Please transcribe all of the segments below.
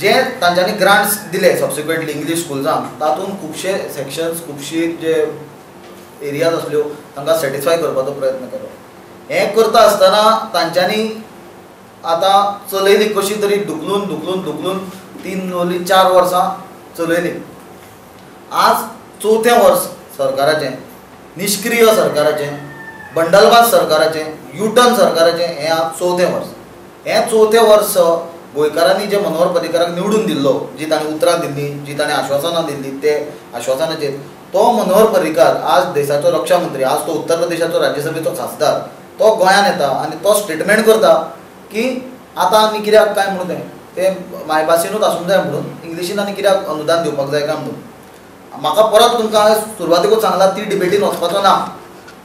जे तांच्यांनी ग्रांट्स दिले सबसिक्वेंटली इंग्लीश स्कुल्सांक तातूंत खुबशे सेक्शन्स खुबशी जे एरियाज असल्यो तांकां सॅटिस्फाय करपाचो प्रयत्न केलो. हें करता आसतना तांच्यांनी आतां चलयली कशी तरी धुकलून धुकलून धुकलून तीन ओली चार वर्सां चलयली. आज चवथें वर्स सरकाराचें निश्क्रीय सरकाराचें बंडलबाज सरकाराचें युटर्न सरकाराचें हें आज चवथें वर्स हें चवथें वर्स गोंयकारांनी जे मनोहर पर्रीकाराक निवडून दिल्लो जी ताणें उतरां दिल्लीं जी ताणें आश्वासनां दिल्लीं ते आश्वासनाचेर तो मनोहर पर्रीकार आज देशाचो रक्षा मंत्री आज तो उत्तर प्रदेशाचो राज्यसभेचो खासदार तो गोंयांत येता आनी तो स्टेटमेंट करता की आतां आमी कित्याक काय म्हणून तें? ते मायभाशेनूच आसूंक जाय म्हणून इंग्लिशीन आनी कित्याक अनुदान दिवपाक जाय काय म्हणून? म्हाका परत तुमकां सुरवातेकूच सांगलां ती डिबेटीन वचपाचो ना.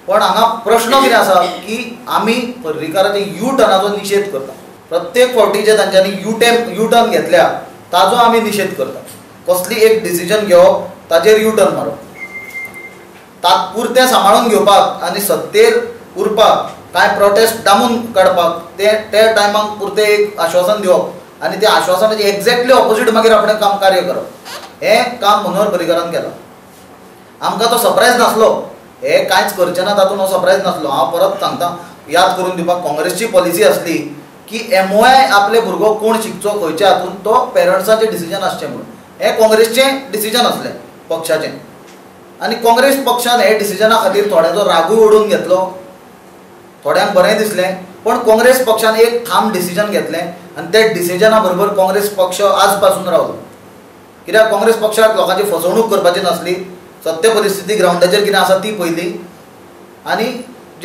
पण हांगा प्रश्न कितें आसा की आमी पर्रीकाराचे यू टर्नाचो निशेध करता. प्रत्येक फावटी जे तांच्यांनी यू टेम यू टर्न घेतल्या ताजो आमी निशेध करतात कसली एक डिसिजन घेवप ताचेर यू टर्न मारप तात्पुरतें सांबाळून घेवपाक आनी सत्तेर उरपाक कांय प्रोटेस्ट दामून काडपाक ते त्या टायमाक पुरतें एक आश्वासन दिवप आनी त्या आश्वासनाचे एक्झॅक्टली ऑपोजीट मागीर आपणें काम कार्य करप हें काम मनोहर पर्रीकारान केलां. आमकां तो सरप्रायज नासलो. हे कांयच करचें ना तातूंत हो सरप्रायज नासलो. हांव परत सांगता याद करून दिवपाक काँग्रेसची पॉलिसी आसली की एमओआय आपले भुरगो कोण शिकचो खंयच्या हातूंत तो पेरंट्साचें डिसिजन आसचें म्हणून. हें काँग्रेसचें डिसिजन आसलें पक्षाचें. आनी काँग्रेस पक्षान हे डिसिजना खातीर थोड्यांचो रागूय ओडून घेतलो. थोड्यांक बरें दिसलें पण काँग्रेस पक्षान एक ठाम डिसिजन घेतलें आनी ते डिसिजना बरोबर काँग्रेस पक्ष आज पासून रावलो. कित्याक? काँग्रेस पक्षाक लोकांची फसवणूक करपाची नासली सत्य परिस्थिती ग्रावंडाचेर कितें आसा ती पयली. आनी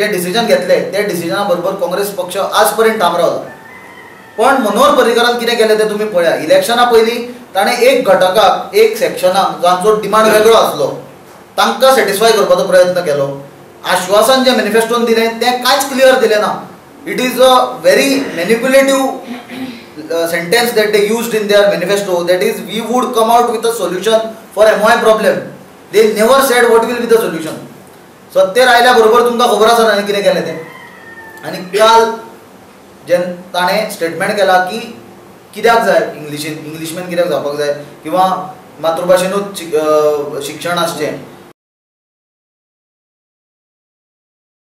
जे डिसिजन घेतलें ते डिसिजना बरोबर काँग्रेस पक्ष आज पर्यंत ठाम रावला पण मनोहर पर्रीकारान कितें केलें तें तुमी पळया? इलेक्शना पयलीं ताणें एक घटकाक एक सेक्शनाक जांचो डिमांड वेगळो आसलो तांकां सॅटिस्फाय करपाचो प्रयत्न केलो. आश्वासन जें मॅनिफेस्टोन दिलें तें कांयच क्लियर दिलें ना. It is a very manipulative sentence that they used in their manifesto that is we would come out with a solution for MOI problem they never said what will be the solution सत्तेर आयल्या बरोबर तुमकां खबर आसा ताणें कितें केलें तें आनी काल जेन्ना ताणें स्टेटमेंट केला की कित्याक जाय? इंग्लिशीन इंग्लिशमॅन कित्याक जावपाक जाय? किंवा मातृभाशेनूच शिक्षण आसचें